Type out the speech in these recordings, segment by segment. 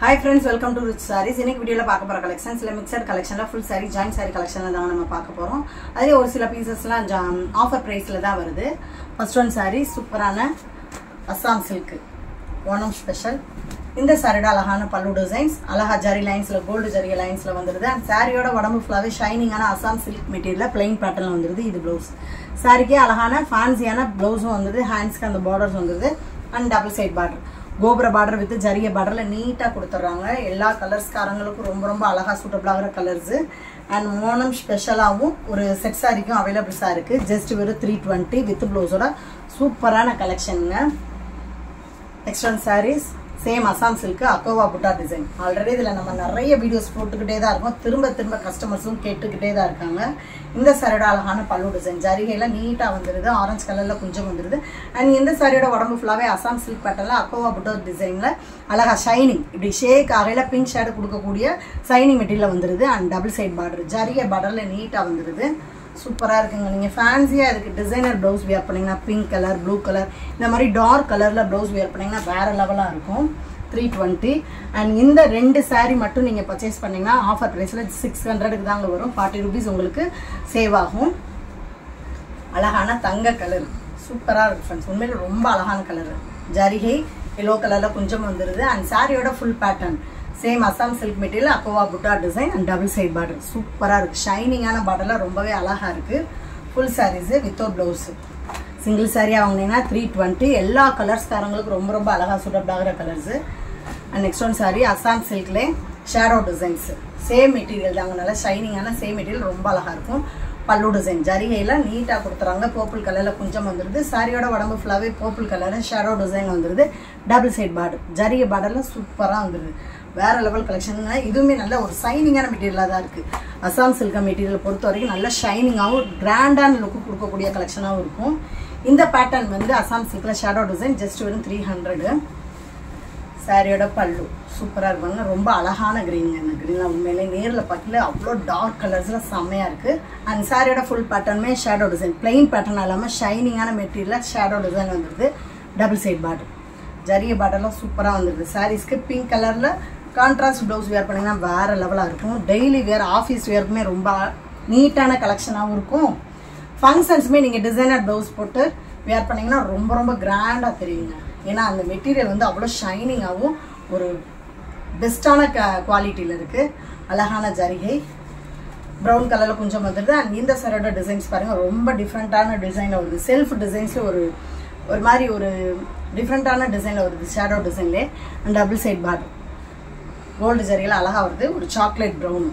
Hi friends welcome to rich sarees இன்னைக்கு வீடியோவில் பார்க்க போகிற கலெக்ஷன் இல்லை மிக்சட் கலெக்ஷனில் ஃபுல் சாரீ ஜாயின் சாரி கலெக்ஷனில் தான் நம்ம பார்க்க போகிறோம் அதே ஒரு சில பீசஸ்லாம் ஜா ஆஃபர் ப்ரைஸில் தான் வருது. ஃபஸ்ட் ஒன் சாரீ சூப்பரான அஸ்ஸாம் சில்க்கு ஓணம் ஸ்பெஷல் இந்த சாரியோட அழகான பல்லு டிசைன்ஸ் அழகா ஜரி லைன்ஸில் கோல்டு ஜரி லைன்ஸில் வந்துருது. அண்ட் சாரியோட உடம்பு ஃபுல்லாகவே ஷைனிங்கான அஸ்ஸாம் சில்க் மெட்டீரியலில் பிளைன் பேட்டர்னில் வந்துருது இது ப்ளவுஸ் சாரிக்கே அழகான ஃபேன்சியான ப்ளவுஸும் வந்துருது. ஹேண்ட்ஸ்க்கு அந்த பார்டர்ஸ் வந்துருது. அண்ட் டபுள் சைட் பார்டர் கோபுர பார்டர் வித் ஜரிய பார்டரில் நீட்டாக கொடுத்துட்றாங்க. எல்லா கலர்ஸ்காரங்களுக்கும் ரொம்ப ரொம்ப அழகாக சூட்டபிளாகிற கலர்ஸு அண்ட் மோனம் ஸ்பெஷலாகவும் ஒரு செட் சாரிக்கும் அவைலபிள்ஸாக இருக்குது ஜஸ்ட் வெறும் த்ரீ டுவெண்ட்டி வித் ப்ளவுஸோட சூப்பரான கலெக்ஷனுங்க next one sarees same Assam silk அக்கோவா புட்டா டிசைன் ஆல்ரெடி இதில் நம்ம நிறைய வீடியோஸ் போட்டுக்கிட்டே தான் இருக்கோம். திரும்ப திரும்ப கஸ்டமர்ஸும் கேட்டுக்கிட்டே தான் இருக்காங்க. இந்த சாரியோட அழகான பல்லு டிசைன் ஜரிகையில் நீட்டாக வந்துடுது ஆரஞ்சு கலரில் கொஞ்சம் வந்துடுது அண்ட் இந்த சாரியோட உடம்பு ஃபுல்லாகவே அசாம் சில்க் பேட்டர்னில் அக்கோவா புட்டா டிசைனில் அழகாக ஷைனிங் இப்படி ஷேக் ஆகையில் பிங்க் ஷேடு கொடுக்கக்கூடிய ஷைனிங் மெட்டீரியல் வந்துடுது அண்ட் டபுள் சைட் பார்டர் ஜரிகை பார்டரில் நீட்டாக வந்துடுது சூப்பராக இருக்குங்க. நீங்கள் ஃபேன்சியாக இருக்குது டிசைனர் ப்ளவுஸ் வியர் பண்ணிங்கன்னா பிங்க் கலர் ப்ளூ கலர் இந்த மாதிரி டார்க் கலரில் ப்ளவுஸ் வியர் பண்ணிங்கன்னா வேறு லெவலாக இருக்கும். த்ரீ டுவெண்ட்டி அண்ட் இந்த ரெண்டு சாரீ மட்டும் நீங்கள் பர்ச்சேஸ் பண்ணிங்கன்னா ஆஃபர் ப்ரைஸில் சிக்ஸ் ஹண்ட்ரடுக்கு தாங்க வரும். ஃபார்ட்டி ருபீஸ் உங்களுக்கு சேவ் ஆகும். அழகான தங்க கலர் சூப்பராக இருக்குது ஃப்ரெண்ட்ஸ் உண்மையில் ரொம்ப அழகான கலர் ஜரிகை எல்லோ கலரில் கொஞ்சம் வந்துடுது அண்ட் சாரியோட full pattern same Assam silk material அக்கோவா புட்டா design and double side border சூப்பராக இருக்குது ஷைனிங்கான பார்டர்லாம் ரொம்பவே அழகாக இருக்குது full sarees without blouse single சாரியாக வாங்கினீங்கன்னா த்ரீ டுவெண்ட்டி எல்லா கலர்ஸ்காரங்களுக்கு ரொம்ப ரொம்ப அழகாக சூட்டபிள் ஆகிற colours and next one sari Assam சில்க்லேயே shadow designs same material தாங்க நல்லா ஷைனிங்கான சேம் மெட்டீரியல் ரொம்ப அழகாக இருக்கும். பல்லு டிசைன் ஜரிகையில் நீட்டாக கொடுத்துறாங்க. பர்பிள் கலரில் கொஞ்சம் வந்துடுது சாரியோட உடம்பு ஃபுல்லாகவே பர்பிள் கலரில் ஷேரோ டிசைன் வந்துடுது டபுள் சைட் பார்டர் ஜரிகை பார்டரில் சூப்பராக வந்துடுது வேற லெவல் கலெக்ஷனுங்க இதுவுமே நல்ல ஒரு ஷைனிங்கான மெட்டீரியலாக தான் இருக்குது அசாம் சில்க மெட்டீரியல் பொறுத்த வரைக்கும் நல்ல ஷைனிங்காகவும் கிராண்டான லுக்கு கொடுக்கக்கூடிய கலெக்ஷனாகவும் இருக்கும். இந்த பேட்டர்ன் வந்து அசாம் சில்கில் ஷேடோ டிசைன் ஜஸ்ட் வெறும் த்ரீ ஹண்ட்ரடு சாரியோட பல்லு. சூப்பராக இருப்பாங்க ரொம்ப அழகான க்ரீனுங்க இந்த க்ரீனில் உண்மையிலே நேரில் பார்க்கல. அவ்வளோ டார்க் கலர்ஸில் செம்மையாக இருக்குது அண்ட் சாரியோட ஃபுல் பேட்டர்னுமே ஷேடோ டிசைன் பிளெயின் பேட்டர்ன் இல்லாமல் ஷைனிங்கான மெட்டீரியலில் ஷேடோ டிசைன் வந்துடுது டபுள் சைட் பார்டர் ஜரிய பாட்டெல்லாம் சூப்பராக வந்துடுது சாரீஸ்க்கு பிங்க் கலரில் கான்ட்ராஸ்ட் ப்ளவுஸ் வேர் பண்ணிங்கன்னா வேறு லெவலாக இருக்கும். டெய்லி வேர் ஆஃபீஸ் வேருக்குமே ரொம்ப நீட்டான கலெக்ஷனாகவும் இருக்கும். ஃபங்க்ஷன்ஸுமே நீங்கள் டிசைனர் ப்ளவுஸ் போட்டு வேர் பண்ணிங்கன்னா ரொம்ப ரொம்ப கிராண்டாக தெரியுங்க. ஏன்னா அந்த மெட்டீரியல் வந்து அவ்வளோ ஷைனிங்காகவும் ஒரு பெஸ்ட்டான க குவாலிட்டியில் இருக்குது அழகான ஜரிகை. ப்ரௌன் கலரில் கொஞ்சம் வந்துடுது அண்ட் இந்த சரோட டிசைன்ஸ் பாருங்கள் ரொம்ப டிஃப்ரெண்ட்டான டிசைனில் வருது. செல்ஃப் டிசைன்ஸில் ஒரு ஒரு மாதிரி ஒரு டிஃப்ரெண்ட்டான டிசைனில் வருது. Shadow டிசைன்லே and double side border gold ஜரியில் அழகாக வருது. ஒரு சாக்லேட் ப்ரௌன்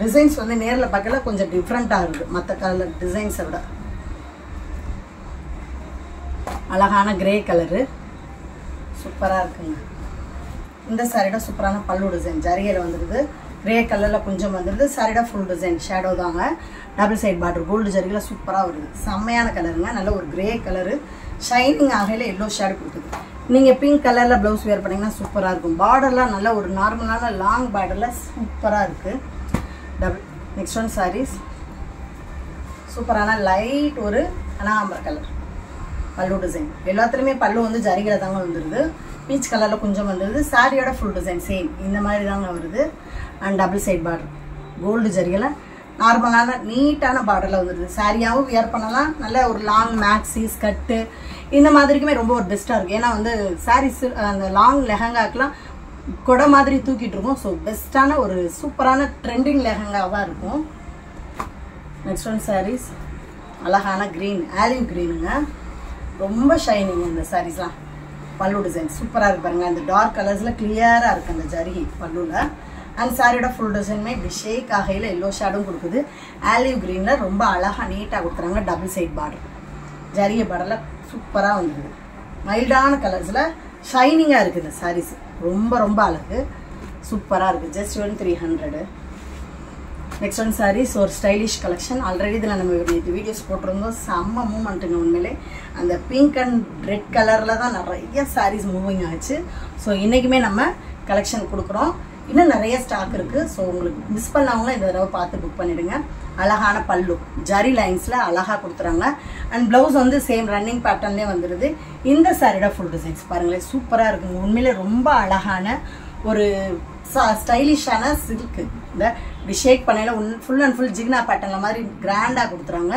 டிசைன்ஸ் வந்து நேரில் பார்க்கல கொஞ்சம் டிஃப்ரெண்ட்டாக இருக்குது மற்ற கலர் டிசைன்ஸை விட. அழகான கிரே கலரு சூப்பராக இருக்குங்க. இந்த சாரியோட சூப்பரான பல்லு டிசைன் ஜரிகையில் வந்துடுது கிரே கலரில் கொஞ்சம் வந்துடுது சாரியோட ஃபுல் டிசைன் ஷேடோ தாங்க. டபுள் சைட் பார்டர் கோல்டு ஜரிகையில் சூப்பராக வருது. செம்மையான கலருங்க நல்ல ஒரு கிரே கலரு ஷைனிங் ஆகையில் எல்லோ ஷேடு கொடுக்குது நீங்கள் பிங்க் கலரில் ப்ளவுஸ் வேர் பண்ணிங்கன்னா சூப்பராக இருக்கும். பார்டர்லாம் நல்ல ஒரு நார்மலான லாங் பார்டரில் சூப்பராக இருக்குது டபுள் நெக்ஸ்ட் ஒன் சாரீஸ் சூப்பரான லைட் ஒரு கனகாம்பர கலர் பல்லு டிசைன் எல்லாத்துலேயுமே பல்லு வந்து ஜரிகளை தாங்க வந்துடுது பீச் கலரில் கொஞ்சம் வந்துடுது சாரியோட ஃபுல் டிசைன் சேம் இந்த மாதிரி தாங்க வருது. And double side border gold ஜரிகளை நார்மலான நீட்டான பார்டரில் வந்துடுது சாரியாகவும் வியர் பண்ணலாம். நல்ல ஒரு லாங் மேக்ஸி ஸ்கட்டு இந்த மாதிரிக்குமே ரொம்ப ஒரு பெஸ்ட்டாக இருக்குது ஏன்னா வந்து சாரீஸ் அந்த லாங் லெஹங்காக்கெலாம் கொடை மாதிரி தூக்கிட்டு இருக்கும். ஸோ பெஸ்ட்டான ஒரு சூப்பரான ட்ரெண்டிங் லெஹங்காவாக இருக்கும். நெக்ஸ்ட் ஒன் சாரீஸ் அழகான க்ரீன் ஆலிவ் க்ரீனுங்க ரொம்ப ஷைனிங் இந்த சாரீஸ்லாம் பல்லு டிசைன் சூப்பராக இருக்கு பாருங்கள் அந்த டார்க் கலர்ஸில் கிளியராக இருக்குது அந்த ஜரிகை பல்லுவில் அண்ட் சாரியோட ஃபுல் டிசைனுமே இப்படி ஷேக் ஆகையில் எல்லோ ஷேடும் கொடுக்குது. ஆலிவ் க்ரீனில் ரொம்ப அழகாக நீட்டாக கொடுக்குறாங்க டபுள் சைட் பார்டர் ஜரிய பார்டரில் சூப்பராக வந்துடுது மைல்டான கலர்ஸில் ஷைனிங்காக இருக்குது இந்த சாரீஸ் ரொம்ப ரொம்ப அழகு. சூப்பராக இருக்குது just one three hundred next one sarees ஒரு ஸ்டைலிஷ் கலெக்ஷன் ஆல்ரெடி இதில் நம்ம நேற்று வீடியோஸ் போட்டிருந்தோம். செம்ம மூமெண்ட்டுங்க உண்மையிலே. அந்த பிங்க் அண்ட் ரெட் கலரில் தான் நிறைய சாரீஸ் மூவிங் ஆச்சு. ஸோ இன்றைக்குமே நம்ம கலெக்ஷன் கொடுக்குறோம். இன்னும் நிறைய ஸ்டாக் இருக்குது ஸோ உங்களுக்கு மிஸ் பண்ணவங்களும் இந்த தடவை பார்த்து புக் பண்ணிவிடுங்க அழகான பல்லு. ஜரி லைன்ஸில் அழகாக கொடுத்துறாங்க. அண்ட் ப்ளவுஸ் வந்து சேம் ரன்னிங் பேட்டர்ன்லேயே வந்துடுது இந்த சாரியோட ஃபுல் டிசைன்ஸ் பாருங்களேன் சூப்பராக இருக்குங்க. உண்மையிலே ரொம்ப அழகான ஒரு ஸ்டைலிஷான சில்க்கு இந்த இப்படி ஷேக் உன் ஃபுல் அண்ட் ஃபுல் ஜிக்னா பேட்டர்னில் மாதிரி கிராண்டாக கொடுத்துறாங்க.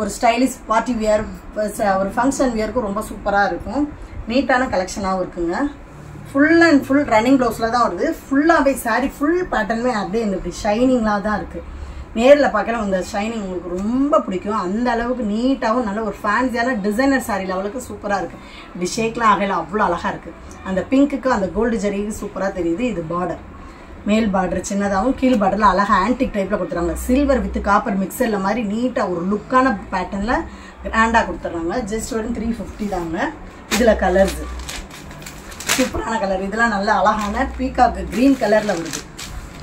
ஒரு ஸ்டைலிஷ் பார்ட்டி வியர் ஒரு ஃபங்க்ஷன் வியருக்கு ரொம்ப சூப்பராக இருக்கும். நீட்டான கலெக்ஷனாகவும் இருக்குங்க. ஃபுல் அண்ட் ஃபுல் ரன்னிங் ப்ளவுஸில் தான் வருது. ஃபுல்லாகவே சாரி ஃபுல் பேட்டர்னுமே அப்படியே இந்த இப்படி ஷைனிங்லாம் தான் இருக்குது நேரில் பார்க்கலாம் அந்த ஷைனிங் உங்களுக்கு ரொம்ப பிடிக்கும். அந்த அளவுக்கு நீட்டாகவும் நல்ல ஒரு ஃபேன்சியான டிசைனர் சாரீ லெவலுக்கு சூப்பராக இருக்குது இப்படி ஷேக்லாம் ஆகையில் அவ்வளோ அழகாக இருக்குது அந்த பிங்க்குக்கு அந்த கோல்டு ஜரிக்கு சூப்பராக தெரியுது. இது பார்டர் மேல் பார்டர் சின்னதாகவும் கீழ் பார்டரில் அழகாக ஆன்டிக் டைப்பில் கொடுத்துறாங்க. சில்வர் வித் காப்பர் மிக்சரில் மாதிரி நீட்டாக ஒரு லுக்கான பேட்டர்னில் கிராண்டாக கொடுத்துட்றாங்க ஜஸ்ட் ஒன் த்ரீ ஃபிஃப்டி தாங்க. இதில் கலர்ஸ் சூப்பரான கலர் இதெல்லாம் நல்ல அழகான பீகாக்கு க்ரீன் கலரில் வருது.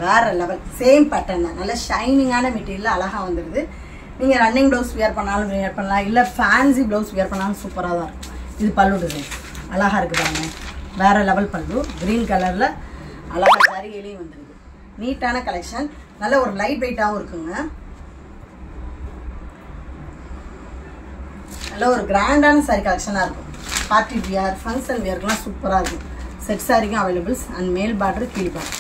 வேறு லெவல் சேம் பேட்டர்ன் தான். நல்ல ஷைனிங்கான மெட்டீரியல் அழகாக வந்துடுது நீங்கள் ரன்னிங் ப்ளவுஸ் வியர் பண்ணாலும் வியர் பண்ணலாம். இல்லை ஃபேன்சி ப்ளவுஸ் வியர் பண்ணாலும் சூப்பராக தான் இருக்கும். இது பல்லு டிசைன் அழகாக இருக்குது பாருங்க. வேற லெவல் பல்லு. க்ரீன் கலரில் அழகாக சரியிலையும் வந்துடுது நீட்டான கலெக்ஷன் நல்ல ஒரு லைட் வெயிட்டாகவும் இருக்குங்க. நல்ல ஒரு கிராண்டான சாரீ கலெக்ஷனாக இருக்கும். பார்ட்டி வியர் ஃபங்க்ஷன் வியர்க்கெலாம் சூப்பராக இருக்கும். செட் சாரிக்கும் அவைலபிள்ஸ் அண்ட் மேல் பார்டர் கீழ் பார்டர்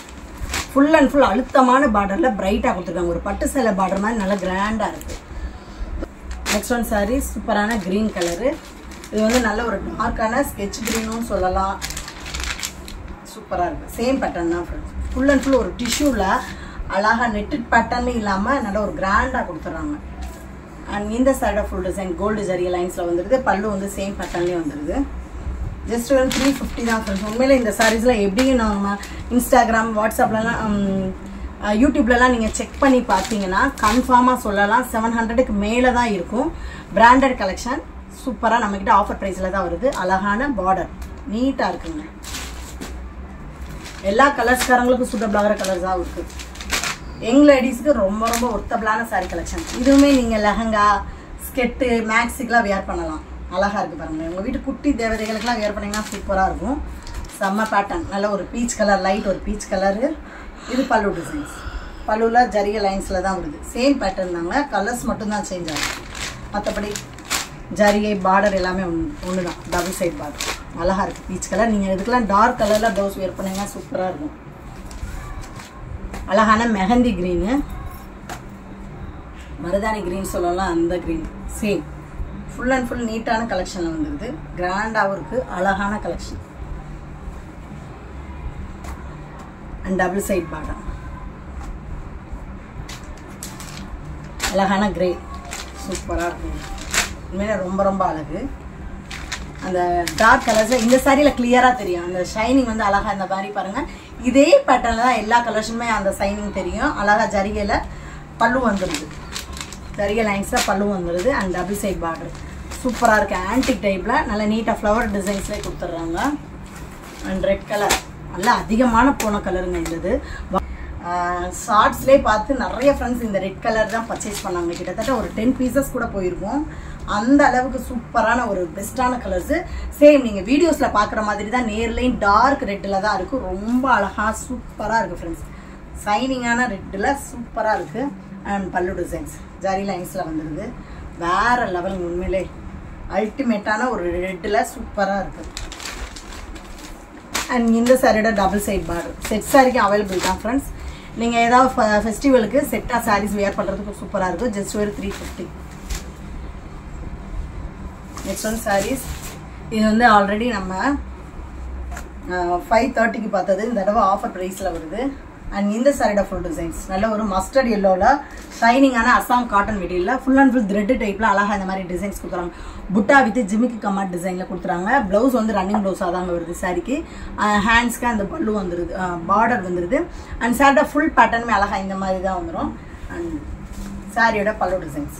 ஃபுல் அண்ட் ஃபுல் அழுத்தமான பார்டரில் பிரைட்டாக கொடுத்துருக்காங்க. ஒரு பட்டு சேலை பார்டர் மாதிரி நல்லா கிராண்டாக இருக்குது நெக்ஸ்ட் ஒன் சாரி சூப்பரான க்ரீன் கலரு இது வந்து நல்ல ஒரு டார்க்கான ஸ்கெட்ச் க்ரீனும் சொல்லலாம். சூப்பராக இருக்குது சேம் பேட்டர்ன் தான் ஃப்ரெண்ட்ஸ் ஃபுல் அண்ட் ஃபுல் ஒரு டிஷ்யூவில் அழகாக நெட்டு பேட்டர்னே இல்லாமல் நல்ல ஒரு கிராண்டாக கொடுத்துட்றாங்க. அண்ட் இந்த சைடாக ஃபுல் டிசைன் கோல்டு ஜரி லைன்ஸில் வந்துடுது பல்லு வந்து சேம் பேட்டர்ன்லேயே வந்துடுது ஜஸ்ட் ஒரு த்ரீ ஃபிஃப்டி தான் ஃப்ரெண்ட்ஸ் உண்மையில் இந்த சாரீஸ்லாம் எப்படி நம்ம இன்ஸ்டாகிராம் வாட்ஸ்அப்லலாம் யூடியூப்லலாம் நீங்கள் செக் பண்ணி பார்த்தீங்கன்னா கன்ஃபார்மாக சொல்லலாம். செவன் ஹண்ட்ரடுக்கு மேலே தான் இருக்கும். பிராண்டட் கலெக்ஷன் சூப்பராக நம்மக்கிட்ட ஆஃபர் ப்ரைஸில் தான் வருது. அழகான பார்டர் நீட்டாக இருக்குங்க. எல்லா கலர்ஸ்காரங்களுக்கும் சூட்டபிள் ஆகிற கலர்ஸாகவும் இருக்குது யங் லேடிஸ்க்கு ரொம்ப ரொம்ப ஒர்த்தபிளான சாரீ கலெக்ஷன் இதுவுமே நீங்கள் லெஹங்கா ஸ்கெட்டு மேக்ஸிக்கெலாம் வியர் பண்ணலாம். அழகாக இருக்குது பாருங்கள் உங்கள் வீட்டு குட்டி தேவதைகளுக்கெல்லாம் வியர் பண்ணிங்கன்னா சூப்பராக இருக்கும். செம்ம பேட்டர்ன் நல்ல ஒரு பீச் கலர் லைட் ஒரு பீச் கலரு இது பல்லு டிசைன்ஸ் பல்லுவில் ஜரிகை லைன்ஸில் தான் வருது. சேம் பேட்டர்ன் தாங்க. கலர்ஸ் மட்டும்தான் சேஞ்ச் ஆகும் மற்றபடி ஜரிகை பார்டர் எல்லாமே ஒன்று ஒன்று தான் டபுள் சைட் பார்டர் அழகாக இருக்குது பீச் கலர் நீங்கள் இதுக்கெல்லாம் டார்க் கலரில் ப்ளவுஸ் வியர் பண்ணிங்கன்னா சூப்பராக இருக்கும். அழகான மெஹந்தி க்ரீனு மருதாணி க்ரீன் சொல்லலாம் அந்த green same full and full நீட்டான கலெக்ஷனில் வந்துருது. கிராண்டாகவும் இருக்குது அழகான collection and double side bottom அழகான கிரே சூப்பராக இருக்கும். உண்மையில ரொம்ப ரொம்ப அழகு. அந்த டார்க் கலர்ஸ் இந்த சாரியில் கிளியராக தெரியும். அந்த ஷைனிங் வந்து அழகாக இந்த மாதிரி பாருங்கள் இதே பேட்டர்னில் தான் எல்லா கலர்ஸுமே அந்த சைனிங் தெரியும். அழகாக ஜரிகையில் பல்லு வந்துடுது ஜரிகை லைன்ஸில் பல்லு வந்துடுது அண்ட் டபுள் சைட் பார்டர் சூப்பராக இருக்குது ஆன்டிக் டைப்பில் நல்ல நீட்டாக ஃப்ளவர் டிசைன்ஸ்லேயே கொடுத்துட்றாங்க. அண்ட் ரெட் கலர் நல்லா அதிகமான போன கலருங்க இருந்தது இது ஷார்ட்ஸ்லேயே பார்த்து நிறைய ஃப்ரெண்ட்ஸ் இந்த ரெட் கலர் தான் பர்ச்சேஸ் பண்ணாங்க. கிட்டத்தட்ட ஒரு டென் பீசஸ் கூட போயிருக்கும். அந்த அளவுக்கு சூப்பரான ஒரு பெஸ்ட்டான கலர்ஸு சேம் நீங்கள் வீடியோஸில் பார்க்குற மாதிரி தான் நேர்லேயும் டார்க் ரெட்டில் தான் இருக்கும். ரொம்ப அழகாக சூப்பராக இருக்குது ஃப்ரெண்ட்ஸ் சைனிங்கான ரெட்டில் சூப்பராக இருக்குது அண்ட் பல்லு டிசைன்ஸ் ஜரி லைன்ஸில் வந்துடுது வேற லெவல் உண்மையிலே. அல்டிமேட்டான ஒரு ரெட்டில் சூப்பராக இருக்குது அண்ட் இந்த சாரியோட டபுள் சைட் பார்டர் செட் சாரிக்கு அவைலபிள் தான் ஃப்ரெண்ட்ஸ் நீங்கள் ஏதாவது ஃபெஸ்டிவலுக்கு செட்டாக சாரீஸ் வியர் பண்ணுறதுக்கு சூப்பராக இருக்கும். ஜஸ்ட் ஒரு three fifty next one saris இது வந்து ஆல்ரெடி நம்ம ஃபைவ் தேர்ட்டிக்கு பார்த்தது. இந்த தடவை ஆஃபர் ப்ரைஸில் வருது. அண்ட் இந்த சாரியோட ஃபுல் டிசைன்ஸ் நல்ல ஒரு மஸ்டர்ட் எல்லோவில் ஷைனிங்கான அசாம் காட்டன் மெட்டீரியலில் ஃபுல் அண்ட் ஃபுல் த்ரெட் டைப்பில் அழகாக இந்த மாதிரி டிசைன்ஸ் கொடுக்குறாங்க. புட்டா வித் ஜிமிக்கு கம்மா டிசைனில் கொடுத்துறாங்க ப்ளவுஸ் வந்து ரன்னிங் ப்ளவுஸாக தாங்க வருது சாரிக்கு ஹேண்ட்ஸ்க்கு அந்த பல்லு வந்துருது பார்டர் வந்துருது. அண்ட் சாரியோட ஃபுல் பேட்டர்னுமே அழகாக இந்த மாதிரி தான் வந்துடும் அண்ட் சாரியோட பல்லு டிசைன்ஸ்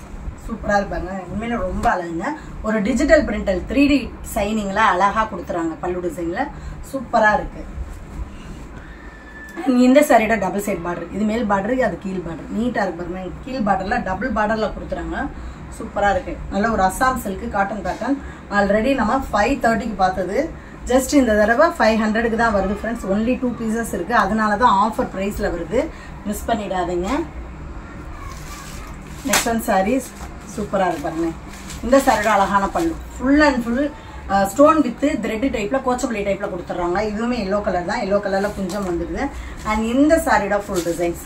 சூப்பராக இருப்பாங்க. உண்மையில ரொம்ப அழகுங்க. ஒரு டிஜிட்டல் பிரிண்டல் த்ரீ டி சைனிங்கில் அழகாக கொடுத்துறாங்க பல்லு டிசைனில் சூப்பராக இருக்குது இந்த சாரியோட டபுள் சைட் பார்டர் இது மேல் பார்டர் அது கீழ் பார்டர் நீட்டாக இருக்கு பாருங்க. கீழ் பார்டரில் டபுள் பார்டரில் கொடுத்துறாங்க. சூப்பராக இருக்குது நல்ல ஒரு Assam silk cotton pattern already நம்ம ஃபைவ் தேர்ட்டிக்கு பார்த்தது. ஜஸ்ட் இந்த தடவை ஃபைவ் ஹண்ட்ரடுக்கு தான் வருது ஃப்ரெண்ட்ஸ் ஒன்லி டூ பீசஸ் இருக்குது அதனால தான் ஆஃபர் ப்ரைஸில் வருது. மிஸ் பண்ணிடாதீங்க. நெக்ஸ்ட் ஒன் சாரீஸ் சூப்பராக இருக்கு பாருங்க. இந்த சாரியோட அழகான pallu. Full and full stone with thread டைப்பில் கோச்சம்பள்ளி டைப்பில் கொடுத்துட்றாங்க. இதுவுமே எல்லோ கலர் தான். எல்லோ கலரில் கொஞ்சம் வந்துடுது. அண்ட் இந்த சாரியோட ஃபுல் டிசைன்ஸ்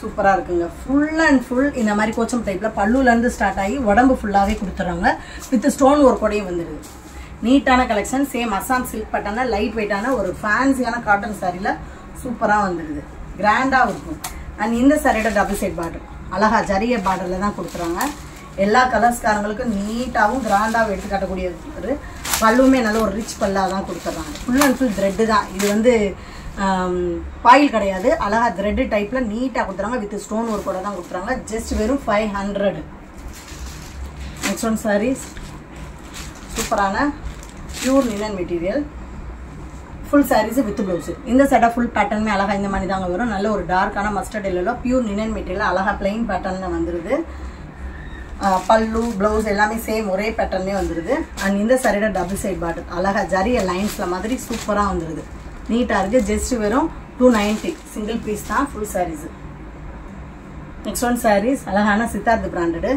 சூப்பராக இருக்குங்க. ஃபுல் அண்ட் ஃபுல் இந்த மாதிரி கோச்சம் டைப்பில் பல்லுலேருந்து ஸ்டார்ட் ஆகி உடம்பு ஃபுல்லாகவே கொடுத்துட்றாங்க. வித் ஸ்டோன் ஒரு கொடையும் வந்துடுது. நீட்டான கலெக்ஷன் சேம் அசாம் சில்க் பட்டான லைட் வெயிட்டான ஒரு ஃபேன்சியான காட்டன் சாரியில் சூப்பராக வந்துடுது. கிராண்டாக இருக்கும். அண்ட் இந்த சாரியோட டபுள் சைட் பார்டர் அழகா ஜரிய பார்டரில் தான் கொடுக்குறாங்க. எல்லா கலர்ஸ்காரங்களுக்கும் நீட்டாகவும் கிராண்டாகவும் எடுத்து காட்டக்கூடியது. ஒரு பல்லுமே நல்ல ஒரு ரிச் பல்லாக தான் கொடுத்துட்றாங்க ஃபுல் அண்ட் ஃபுல் த்ரெட்டு தான். இது வந்து பாயில் கிடையாது. அழகா த்ரெட்டு டைப்பில் நீட்டாக கொடுத்துறாங்க வித் ஸ்டோன் ஒர்க்கோட தான் கொடுத்துறாங்க ஜஸ்ட் வெறும் five hundred next one saris சூப்பரான pure linen material full saris with blouse இந்த சட்டை ஃபுல் பேட்டர்னுமே அழகாக இந்த மாதிரி தாங்க வரும். நல்ல ஒரு டார்க்கான mustard yellow pure linen material அழகாக பிளைன் பேட்டர்னில் வந்துடுது பல்லு ப்ளவுஸ் எல்லாமே சேம் ஒரே பேட்டர்னே வந்துடுது அண்ட் இந்த சாரியோட டபுள் சைட் பாட்டில் அழகா ஜரிய லைன்ஸில் மாதிரி சூப்பராக வந்துடுது நீட்டாக இருக்குது ஜஸ்ட் வெறும் டூ நைன்ட்டி சிங்கிள் பீஸ் தான் full saris next one saris அழகான சித்தார்த் பிராண்டடு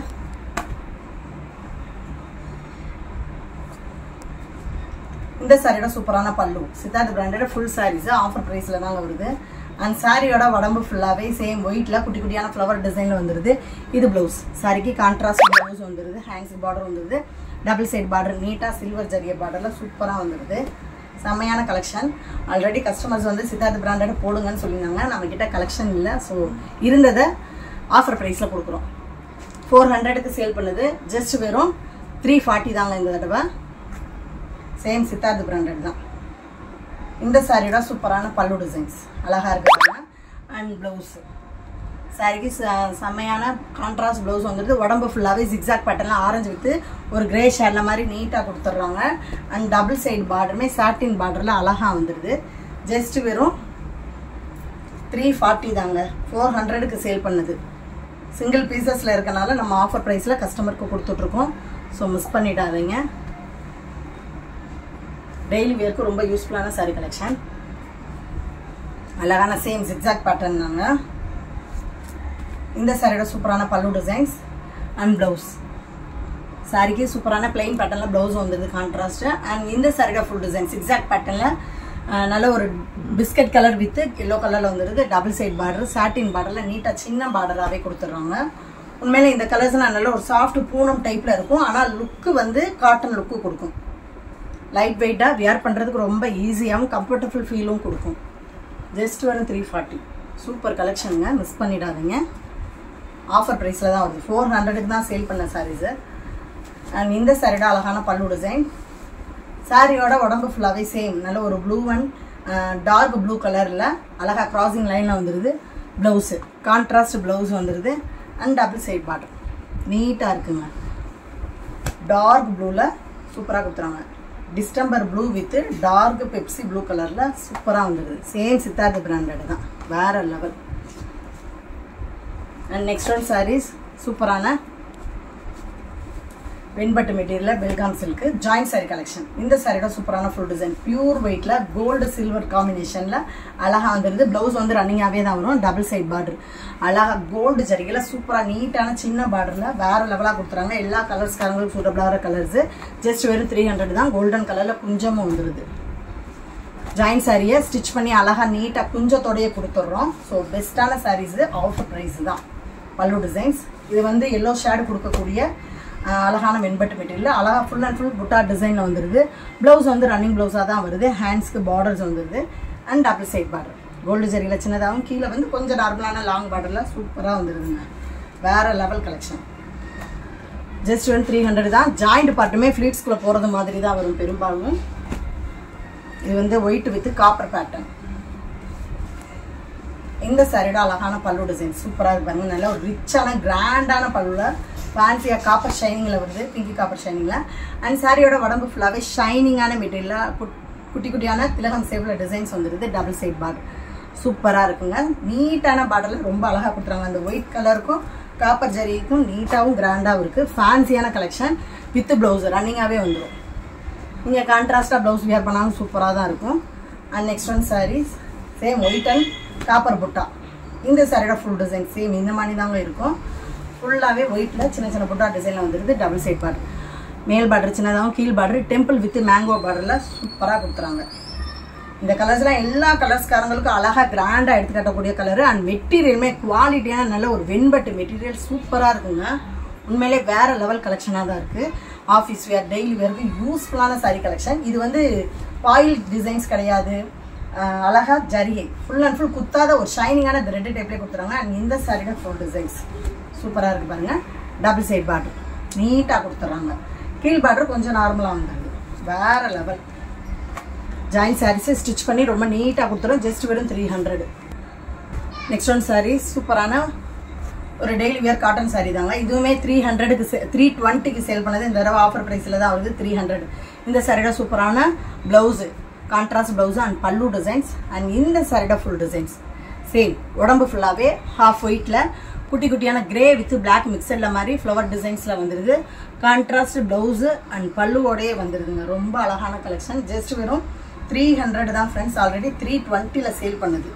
இந்த சாரியோட சூப்பரான pallu. Siddharth branded full saris offer ப்ரைஸில் தாங்க வருது. அண்ட் சாரியோட உடம்பு ஃபுல்லாகவே சேம் ஒயிட்டில் குட்டி குட்டியான ஃப்ளவர் டிசைனில் வந்துருது. இது ப்ளவுஸ் சாரிக்கு கான்ட்ராஸ்ட் ப்ளவுஸ் வந்துடுது ஹேங்ஸ் பார்டர் வந்துருது. டபுள் சைட் பார்டர் நீட்டாக சில்வர் ஜரிய பார்டரில் சூப்பராக வந்துடுது செம்மையான கலெக்ஷன் ஆல்ரெடி கஸ்டமர்ஸ் வந்து சித்தார்த் பிராண்டட் போடுங்கன்னு சொல்லியிருந்தாங்க. நம்மக்கிட்ட கலெக்ஷன் இல்லை. ஸோ இருந்ததை ஆஃபர் ப்ரைஸில் கொடுக்குறோம். ஃபோர் ஹண்ட்ரடுக்கு சேல் பண்ணுது. ஜஸ்ட் வெறும் த்ரீ ஃபார்ட்டி தாங்க இந்த தடவை. சேம் சித்தார்த் பிராண்டட் தான். இந்த சாரியோட சூப்பரான பல்லு டிசைன்ஸ் அழகா இருக்காங்க அண்ட் ப்ளவுஸ் சாரிக்கு செம்மையான கான்ட்ராஸ்ட் ப்ளவுஸ் வந்துடுது உடம்பு ஃபுல்லாகவே ஜிக்ஸாக் பேட்டர்லாம் ஆரஞ்சு வித்து ஒரு கிரே ஷேடில் மாதிரி நீட்டாக கொடுத்துட்றாங்க அண்ட் டபுள் சைடு பார்டருமே சாட்டின் பார்டரில் அழகாக வந்துடுது ஜஸ்ட் வெறும் த்ரீ ஃபார்ட்டி தாங்க. ஃபோர் ஹண்ட்ரடுக்கு சேல் பண்ணுது. சிங்கிள் பீசஸில் இருக்கனால நம்ம ஆஃபர் ப்ரைஸில் கஸ்டமருக்கு கொடுத்துட்ருக்கோம். ஸோ மிஸ் பண்ணிடாதீங்க. டெய்லி வேர்க்கு ரொம்ப யூஸ்ஃபுல்லான சாரி கலெக்ஷன் அழகான சேம் ஜிக்ஸாக் பேட்டர்ன் தாங்க. இந்த சாரியோட சூப்பரான பல்லு டிசைன்ஸ் அண்ட் ப்ளவுஸ் சாரிக்கு சூப்பரான பிளெயின் பேட்டர்னில் ப்ளவுஸ் வந்தது கான்ட்ராஸ்ட் அண்ட் இந்த சாரியோட ஃபுல் டிசைன் சிக்ஸாக் பேட்டர்னில் நல்ல ஒரு பிஸ்கட் கலர் வித்து எல்லோ கலரில் வந்துடுது டபுள் சைட் பார்டர் சாட்டின் பார்டரில் நீட்டாக சின்ன பார்டராகவே கொடுத்துட்றாங்க. உண்மையில இந்த கலர்ஸ்லாம் நல்ல ஒரு சாஃப்ட் பூனம் டைப்பில் இருக்கும். ஆனால் லுக்கு வந்து காட்டன் லுக்கு கொடுக்கும். லைட் வெயிட்டாக வியர் பண்ணுறதுக்கு ரொம்ப ஈஸியாகவும் கம்ஃபர்டபுள் ஃபீலும் கொடுக்கும். ஜஸ்ட் வரும் த்ரீ ஃபார்ட்டி சூப்பர் கலெக்ஷனுங்க மிஸ் பண்ணிடாதீங்க. ஆஃபர் ப்ரைஸில் தான் வருது. ஃபோர் ஹண்ட்ரடுக்கு தான் சேல் பண்ண சாரீஸு அண்ட் இந்த சாரியோட அழகான பல்லு டிசைன் சாரியோட உடம்பு ஃபுல்லாகவே சேம் நல்ல ஒரு ப்ளூ அண்ட் டார்க் ப்ளூ கலரில் அழகாக க்ராசிங் லைனில் வந்துடுது ப்ளவுஸு கான்ட்ராஸ்ட் ப்ளவுஸ் வந்துடுது அண்ட் டபுள் சைட் பாட்டம் நீட்டாக இருக்குங்க. டார்க் ப்ளூவில் சூப்பராக கொடுத்துறாங்க distemper blue with dark Pepsi blue கலரில் சூப்பராக வந்துடுது சேம் சித்தார்த்த பிராண்டட் தான். வேற level and next one saris சூப்பரான வெண்பட்டு மெட்டீரியலில் Belgaum silk join sari collection இந்த சாரியோட சூப்பரான ஃபுல் டிசைன் பியூர் வெயிட்டில் கோல்டு சில்வர் காம்பினேஷனில் அழகாக வந்துடுது ப்ளவுஸ் வந்து ரன்னிங்காகவே தான் வரும். டபுள் சைட் பார்டர் அழகாக கோல்டு ஜரிகையில் சூப்பராக நீட்டான சின்ன பார்டரில் வேறு லெவலாக கொடுத்துறாங்க. எல்லா கலர்ஸ்காரங்களுக்கும் சூட்டபிளான கலர்ஸு ஜஸ்ட் வெறும் த்ரீ ஹண்ட்ரட் தான். கோல்டன் கலரில் குஞ்சமும் வந்துடுது ஜாயின் சாரியை ஸ்டிச் பண்ணி அழகாக நீட்டாக குஞ்சத்தோடையே கொடுத்துட்றோம். ஸோ பெஸ்ட்டான சாரீஸு ஆஃபர் ப்ரைஸ் தான். பல்லு டிசைன்ஸ் இது வந்து எல்லோ ஷேடு கொடுக்கக்கூடிய அழகான வெண்பட்டு மெட்டீரியல். அழகாக ஃபுல் அண்ட் ஃபுல் புட்டா டிசைனில் வந்துடுது ப்ளவுஸ் வந்து ரன்னிங் ப்ளவுஸாக தான் வருது. ஹேண்ட்ஸ்க்கு பார்டர்ஸ் வந்துடுது and double side border gold ஜரியில் சின்னதாகவும் கீழே வந்து கொஞ்சம் நார்மலான லாங் பார்டரில் சூப்பராக வந்துடுதுங்க வேறு லெவல் கலெக்ஷன் ஜஸ்ட் வந்து த்ரீ ஹண்ட்ரட் தான். ஜாயிண்ட் பார்ட்டுமே ஃப்ளீட்ஸ்குள்ளே போகிறது மாதிரி தான் வரும் பெரும்பாலும். இது வந்து ஒயிட் வித் காப்பர் பேட்டர்ன் இந்த சாரியோட அழகான பல்லு டிசைன் சூப்பராக இருப்பாங்க நல்ல ஒரு ரிச்சான கிராண்டான பல்லுவில் ஃபேன்சியாக காப்பர் ஷைனிங்கில் வருது பிங்கி காப்பர் ஷைனிங்கில் அண்ட் சாரியோட உடம்பு ஃபுல்லாகவே ஷைனிங்கான மெட்டீரியலாக குட்டி குட்டியான திலகம் சேவில் டிசைன்ஸ் வந்துடுது டபுள் சைட் பார்டர் சூப்பராக இருக்குங்க. நீட்டான பார்டரில் ரொம்ப அழகாக கொடுத்துறாங்க அந்த ஒயிட் கலருக்கும் காப்பர் ஜரிக்கும் நீட்டாகவும் கிராண்டாகவும் இருக்குது ஃபேன்சியான கலெக்ஷன் வித் ப்ளவுஸ் ரன்னிங்காகவே வந்துடும் நீங்கள் கான்ட்ராஸ்டாக ப்ளவுஸ் வியர் பண்ணாலும் சூப்பராக தான் இருக்கும். And next one saris same white and copper butta. இந்த சாரியோட ஃபுல் டிசைன் சேம் இந்த மாதிரி தாங்க இருக்கும். ஃபுல்லாகவே ஒயிட்டில் சின்ன சின்ன புட்டா டிசைனில் வந்துருது. டபுள் சைட் பார்ட் மேல் பார்டர் சின்னதாகவும் கீழ் பார்டர் டெம்பிள் வித் மேங்கோ பார்டரில் சூப்பராக கொடுத்துறாங்க. இந்த கலர்ஸ்லாம் எல்லா கலர்ஸ்காரங்களுக்கும் அழகாக கிராண்டாக எடுத்து கட்டக்கூடிய கலரு அண்ட் மெட்டீரியலுமே குவாலிட்டியான நல்ல ஒரு வெண்பட்டு மெட்டீரியல் சூப்பராக இருக்குங்க. உண்மையிலே வேறு லெவல் கலெக்ஷனாக தான் இருக்குது ஆஃபீஸ் வேர் டெய்லி வேருக்கு யூஸ்ஃபுல்லான சாரீ கலெக்ஷன் இது வந்து பாயில் டிசைன்ஸ் கிடையாது. அழகாக அழகா ஜரிகை. ஃபுல் அண்ட் ஃபுல் குத்தாத ஒரு ஷைனிங்கான த்ரெட் டைப்லேயே கொடுத்துறாங்க அண்ட் இந்த சாரியோட ஃபுல் டிசைன்ஸ் சூப்பராக இருக்குது பாருங்கள் டபுள் சைட் பார்டர் நீட்டாக கொடுத்துட்றாங்க கீழ் பார்டர் கொஞ்சம் நார்மலாக வந்துடுது வேற லெவல் ஜாயின் சாரீஸை ஸ்டிச் பண்ணி ரொம்ப நீட்டாக கொடுத்துரும். ஜஸ்ட் வெறும் three hundred next one sari சூப்பரான ஒரு டெய்லி வியர் காட்டன் சாரீ தாங்க. இதுவுமே த்ரீ ஹண்ட்ரடுக்கு த்ரீ டுவெண்ட்டிக்கு சேல் பண்ணது. இந்த தடவை ஆஃபர் ப்ரைஸில் தான் வருது த்ரீ ஹண்ட்ரட் இந்த சாரியோட சூப்பரான blouse contrast blouse and pallu designs and இந்த சாரியோட ஃபுல் டிசைன்ஸ் சேம் உடம்பு ஃபுல்லாகவே ஹாஃப் ஒயிட்டில் குட்டி குட்டியான கிரே வித் பிளாக் மிக்சரில் மாதிரி ஃப்ளவர் டிசைன்ஸில் வந்துடுது கான்ட்ராஸ்ட் ப்ளவுஸு அண்ட் பல்லுவோடயே வந்துடுதுங்க ரொம்ப அழகான கலெக்ஷன் ஜஸ்ட் வெறும் த்ரீ ஹண்ட்ரட் தான் ஃப்ரெண்ட்ஸ் ஆல்ரெடி த்ரீ டுவெண்ட்டியில் சேல் பண்ணுது.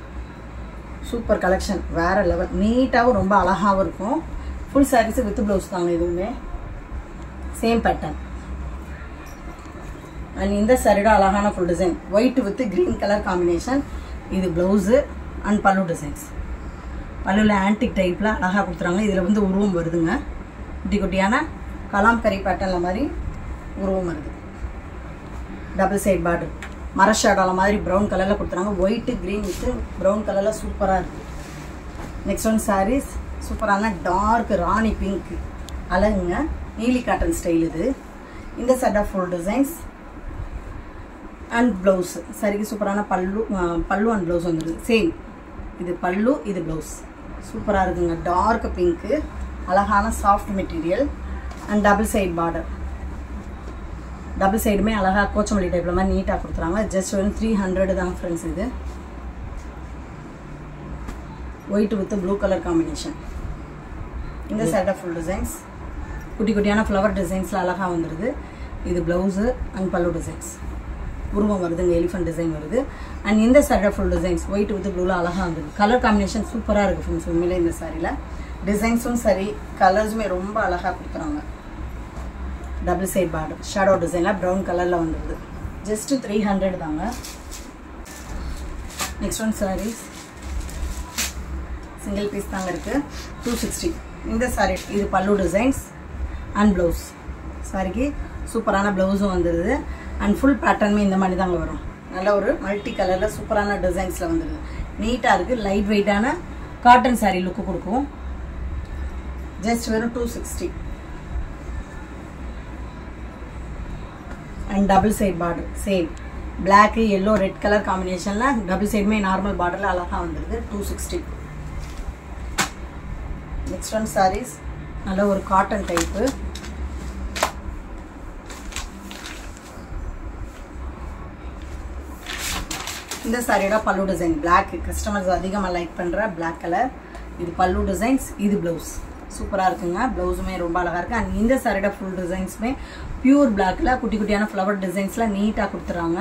சூப்பர் கலெக்ஷன் வேறு லெவல் நீட்டாகவும் ரொம்ப அழகாகவும் இருக்கும். ஃபுல் சாரீஸு வித் ப்ளவுஸ் தாங்க இதுவுமே சேம் பேட்டர்ன் அண்ட் இந்த சாரியோட அழகான full design white with green colour combination இது ப்ளவுஸு அண்ட் பல்லு டிசைன்ஸ் பல்லுவில் ஆன்டிக் டைப்பில் அழகாக கொடுத்துறாங்க. இதில் வந்து உருவம் வருதுங்க. குட்டி குட்டியான கலாம்கரி பேட்டர்னில் மாதிரி உருவம் வருது. டபுள் சைட் பார்டர் மர ஷேடோல மாதிரி ப்ரௌன் கலரில் கொடுத்துறாங்க. ஒயிட்டு க்ரீன் வித்து ப்ரௌன் கலரில் சூப்பராக இருக்குது நெக்ஸ்ட் ஒன் சாரீஸ் சூப்பரான டார்க் ராணி பிங்க் அழகுங்க. நீலி காட்டன் ஸ்டைல் இது. இந்த set of full designs and blouse சரிக்கு சூப்பரான பல்லு பல்லு அண்ட் ப்ளவுஸ் வந்துடுது சேம் இது பல்லு இது ப்ளவுஸ் சூப்பராக இருக்குங்க. டார்க் பிங்க்கு அழகான soft material and double side border double சைடுமே அழகாக கோச்சமல்லி டைப்பில் மாதிரி நீட்டாக கொடுத்துறாங்க. ஜஸ்ட் வந்து த்ரீ ஹண்ட்ரட் தான் ஃப்ரெண்ட்ஸ் இது. White with blue colour combination இந்த செட் ஆஃப் ஃபுல் டிசைன்ஸ் குட்டி குட்டியான ஃப்ளவர் டிசைன்ஸில் அழகாக வந்துடுது இது ப்ளவுஸு அண்ட் பல்லு டிசைன்ஸ் உருவம் வருதுங்க எலிஃபண்ட் டிசைன் வருது. அண்ட் இந்த set full designs white with ப்ளூவில் அழகாக வந்துடுது கலர் காம்பினேஷன் சூப்பராக இருக்குது ஃப்ரெண்ட்ஸ் உண்மையிலே இந்த சாரியில் டிசைன்ஸும் சரி கலர்ஸுமே ரொம்ப அழகாக கொடுக்குறாங்க. டபுள் சைட் பார்டர் ஷேடோ டிசைனில் ப்ரௌன் கலரில் வந்துடுது ஜஸ்ட் த்ரீ ஹண்ட்ரட் தாங்க. Next one saris single piece தாங்க இருக்குது டூ சிக்ஸ்டி இந்த சாரி இது பல்லு டிசைன்ஸ் அண்ட் ப்ளவுஸ் சாரிக்கு சூப்பரான ப்ளவுஸும் வந்துடுது அண்ட் ஃபுல் பேட்டர்னுமே இந்த மாதிரி தாங்க வரும். நல்ல ஒரு மல்டி கலரில் சூப்பரான டிசைன்ஸில் வந்துடுது நீட்டாக இருக்குது லைட் வெயிட்டான காட்டன் சாரீ லுக்கு கொடுக்கும் ஜஸ்ட் வெறும் two sixty and double side border same black yellow red colour காம்பினேஷனில் டபுள் சைடுமே நார்மல் பார்டரில் அழகாக வந்துடுது two sixty next one saris நல்ல ஒரு காட்டன் டைப்பு இந்த சாரியோட பல்லு டிசைன் பிளாக் கஸ்டமர்ஸ் அதிகமாக லைக் பண்ணுற பிளாக் கலர் இது பல்லு டிசைன்ஸ் இது ப்ளவுஸ் சூப்பராக இருக்குங்க. ப்ளவுஸுமே ரொம்ப அழகாக இருக்குது அண்ட் இந்த சாரியோட ஃபுல் டிசைன்ஸுமே பியூர் பிளாக்கில் குட்டி குட்டியான ஃப்ளவர் டிசைன்ஸ்லாம் நீட்டாக கொடுத்துறாங்க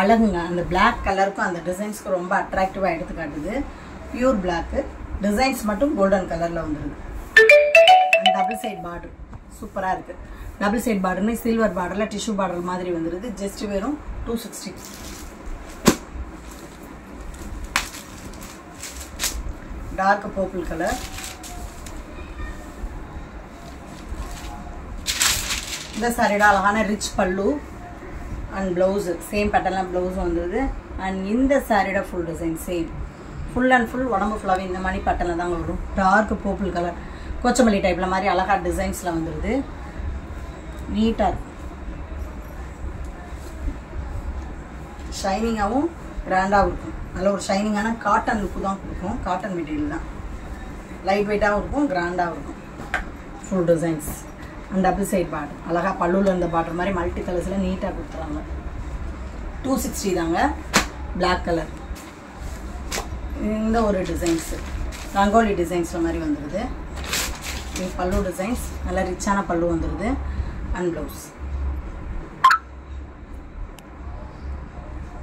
அழகுங்க. அந்த பிளாக் கலருக்கும் அந்த டிசைன்ஸ்க்கும் ரொம்ப அட்ராக்டிவாக எடுத்து காட்டுது. பியூர் பிளாக்கு டிசைன்ஸ் மட்டும் கோல்டன் கலரில் வந்துடுது டபுள் சைட் பார்டர் சூப்பராக இருக்குது டபுள் சைட் பார்டர்னு சில்வர் பார்டரில் டிஷ்யூ பார்டர் மாதிரி வந்துடுது ஜஸ்ட் வெறும் two sixty dark purple colour இந்த சாரியோட அழகான rich pallu and blouse same பேட்டர்லாம் blouse வந்தது. அண்ட் இந்த சாரியோட full design same full and full உடம்பு ஃபுல்லாகவே இந்த மாதிரி பேட்டர்னில் தாங்க வரும். டார்க் பர்பிள் கலர் கொச்சமல்லி டைப்பில் மாதிரி அழகா டிசைன்ஸில் வந்துடுது நீட்டாக இருக்கும் ஷைனிங்காகவும் கிராண்டாகவும் இருக்கும். நல்ல ஒரு ஷைனிங்கான காட்டன் லுக்கு தான் கொடுக்கும். காட்டன் மெட்டீரியல் தான். லைட் வெயிட்டாகவும் இருக்கும் கிராண்டாகவும் இருக்கும். Full designs and double side border அழகாக பல்லுவில் இருந்த பார்டர் மாதிரி மல்டி கலர்ஸில் நீட்டாக கொடுத்துறாங்க. டூ சிக்ஸ்டி தாங்க. பிளாக் கலர் இந்த ஒரு டிசைன்ஸு ரங்கோலி டிசைன்ஸில் மாதிரி வந்துடுது பல்லு டிசைன்ஸ் நல்லா ரிச்சான பல்லு வந்துடுது அண்ட் ப்ளவுஸ்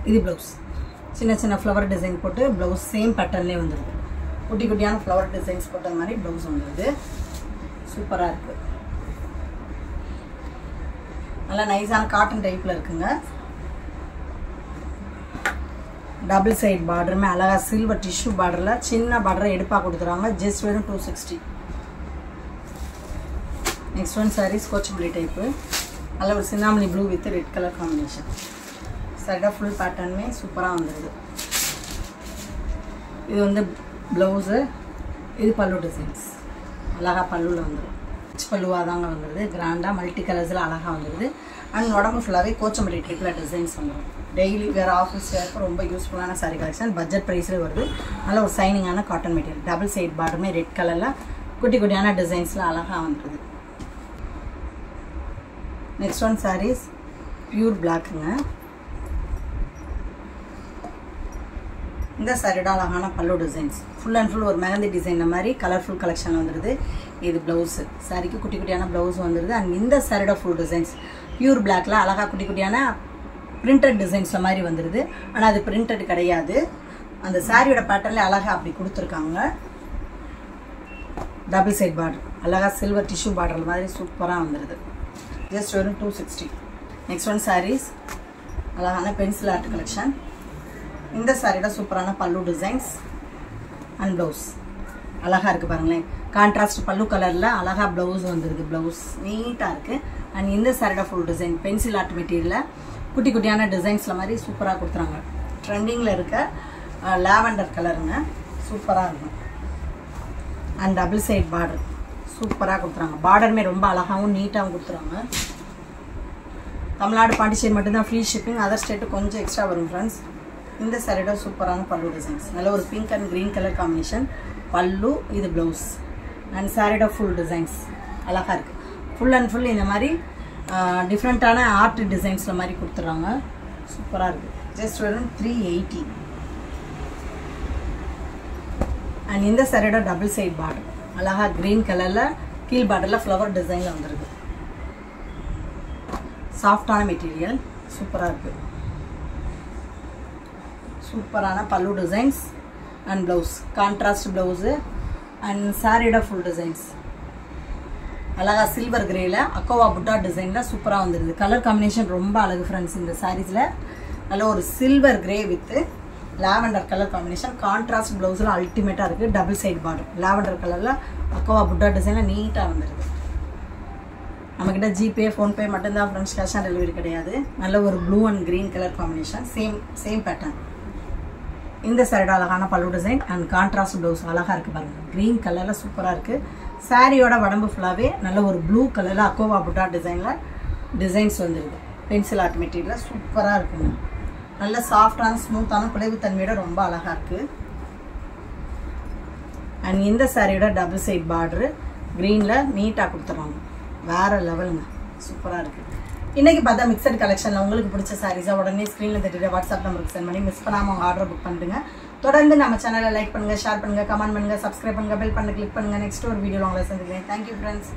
இது ப்ளவுஸ் சின்ன சின்ன ஃப்ளவர் டிசைன் போட்டு ப்ளவுஸ் சேம் பேட்டர்ன்லேயே வந்துடுது குட்டி குட்டியான ஃப்ளவர் டிசைன்ஸ் போட்ட மாதிரி ப்ளவுஸ் வந்துடுது சூப்பராக இருக்குது நல்லா நைஸான காட்டன் டைப்பில் இருக்குங்க. டபுள் சைட் பார்டருமே அழகாக சில்வர் டிஷ்யூ பார்டரில் சின்ன பார்டரை எடுப்பாக கொடுத்துருவாங்க. ஜஸ்ட் வெறும் two sixty next one saris கோச்சபிளி type நல்ல ஒரு Chinnamani blue with red colour combination சரிடாக full பேட்டர்னுமே சூப்பராக வந்துடுது இது வந்து ப்ளவுஸு இது பல்லு டிசைன்ஸ் அழகாக பல்லுவில் வந்துடும் பல்லுவாக தாங்க வந்துடுது கிராண்டாக மல்டி கலர்ஸில் அழகாக வந்துடுது அண்ட் உடம்பு ஃபுல்லாகவே கோச்சம்படி டைப்பில் டிசைன்ஸ் வந்துடும் டெய்லி வேறு ஆஃபீஸ் வேறு ரொம்ப யூஸ்ஃபுல்லான சாரீ கலெக்ஷன் பட்ஜெட் ப்ரைஸில் வருது. நல்ல ஒரு சைனிங்கான காட்டன் மெட்டீரியல் டபுள் சைட் பாட்டுமே ரெட் கலரில் குட்டி குட்டியான டிசைன்ஸில் அழகாக வந்துடுது நெக்ஸ்ட் ஒன் சாரீஸ் ப்யூர் பிளாக்குங்க இந்த சாரியோட அழகான pallu designs full and full ஒரு மெகந்தி டிசைனில் மாதிரி கலர்ஃபுல் கலெக்ஷன் வந்துடுது இது ப்ளவுஸு சாரிக்கு குட்டி குட்டியான ப்ளவுஸ் வந்துடுது அண்ட் இந்த சாரியோட ஃபுல் டிசைன்ஸ் பியூர் பிளாக்ல அழகாக குட்டி குட்டியான பிரிண்டட் டிசைன்ஸில் மாதிரி வந்துடுது ஆனால் அது பிரிண்டட் கிடையாது. அந்த சாரியோட பேட்டர்ல அழகாக அப்படி கொடுத்துருக்காங்க. டபுள் சைட் பார்டர் அழகாக சில்வர் டிஷ்யூ பார்டர் மாதிரி சூப்பராக வந்துடுது ஜஸ்ட் வெறும் two sixty next one saris அழகான பென்சில் ஆர்ட் கலெக்ஷன் இந்த சாரியோட சூப்பரான பல்லு டிசைன்ஸ் அண்ட் ப்ளவுஸ் அழகாக இருக்குது பாருங்களேன். கான்ட்ராஸ்ட் பல்லு கலரில் அழகாக ப்ளவுஸ் வந்துருக்கு ப்ளவுஸ் நீட்டாக இருக்குது அண்ட் இந்த சாரியோட ஃபுல் டிசைன் பென்சில் ஆர்ட் மெட்டீரியலில் குட்டி குட்டியான டிசைன்ஸில் மாதிரி சூப்பராக கொடுத்துறாங்க. ட்ரெண்டிங்கில் இருக்க லாவெண்டர் கலருங்க சூப்பராக இருக்கும். அண்ட் டபுள் சைட் பார்டர் சூப்பராக கொடுத்துறாங்க. பார்டருமே ரொம்ப அழகாகவும் நீட்டாகவும் கொடுத்துறாங்க. தமிழ்நாடு பாண்டிச்சேரி மட்டும்தான் ஃப்ரீ ஷிப்பிங் அதர் ஸ்டேட்டு கொஞ்சம் எக்ஸ்ட்ரா வரும் ஃப்ரெண்ட்ஸ் இந்த சாரியோட சூப்பரான பல்லு டிசைன்ஸ் நல்ல ஒரு pink and green colour combination pallu இது ப்ளவுஸ் அண்ட் சாரியோட ஃபுல் டிசைன்ஸ் அழகாக இருக்குது ஃபுல் அண்ட் ஃபுல் இந்த மாதிரி டிஃப்ரெண்ட்டான ஆர்ட் டிசைன்ஸில் மாதிரி கொடுத்துட்றாங்க. சூப்பராக இருக்குது ஜஸ்ட் வெறும் த்ரீ எயிட்டி அண்ட் இந்த சாரியோட டபுள் சைட் பார்டர் அழகாக க்ரீன் கலரில் கீழ் பார்டரில் ஃப்ளவர் டிசைனில் வந்துருக்கு. சாஃப்டான மெட்டீரியல் சூப்பராக இருக்குது சூப்பரான pallu designs and blouse contrast blouse and சாரியோட ஃபுல் டிசைன்ஸ் அழகா சில்வர் கிரேயில் அக்கோவா புட்டா டிசைனில் சூப்பராக வந்துடுது கலர் காம்பினேஷன் ரொம்ப அழகு ஃப்ரெண்ட்ஸ் இந்த சாரீஸில் நல்ல ஒரு silver grey with lavender colour combination contrast ப்ளவுஸில் அல்டிமேட்டாக இருக்குது டபுள் சைட் பார்டர் லாவெண்டர் கலரில் அக்கோவா புட்டா டிசைனில் நீட்டாக வந்துடுது நம்மக்கிட்ட ஜிபே ஃபோன்பே மட்டும்தான் ஃப்ரெண்ட்ஸ் கேஷ் ஆன் டெலிவரி கிடையாது. நல்ல ஒரு blue and green colour combination same same pattern இந்த சைடு அழகான பல்லு டிசைன் அண்ட் கான்ட்ராஸ்ட் ப்ளவுஸ் அழகாக இருக்குது பாருங்கள் க்ரீன் கலரில் சூப்பராக இருக்குது சாரியோட உடம்பு ஃபுல்லாகவே நல்ல ஒரு ப்ளூ கலரில் அக்கோவா புட்டா டிசைனில் டிசைன்ஸ் வந்துருக்கு. பென்சில் ஆர்ட் மெட்டீரியலில் சூப்பராக இருக்குங்க. நல்ல சாஃப்டான ஸ்மூத்தான குலைவு தன்மையோட ரொம்ப அழகாக இருக்குது அண்ட் இந்த சாரியோட டபுள் சைட் பார்டரு க்ரீனில் நீட்டாக கொடுத்துருவாங்க வேறு லெவலுங்க சூப்பராக இருக்குது இன்னைக்கு பார்த்தா மிக்சட் கலெக்ஷனில் உங்களுக்கு பிடிச்ச சாரீஸாக உடனே ஸ்க்ரீனில் தட்டிட்டு வாட்ஸ்அப் நம்பருக்கு சென்ட் பண்ணி மிஸ் பண்ணாமல் அவங்க ஆர்டர் புக் பண்ணுங்க தொடர்ந்து நம்ம சேனலை லைக் பண்ணுங்கள் ஷேர் பண்ணுங்கள் கமெண்ட் பண்ணுங்கள் சப்ஸ்கிரைப் பண்ணுங்கள் பெல் பண்ண கிளிக் பண்ணுங்கள் நெக்ஸ்ட் ஒரு வீடியோவில் உங்களை சந்திக்கிறேன். Thank you friends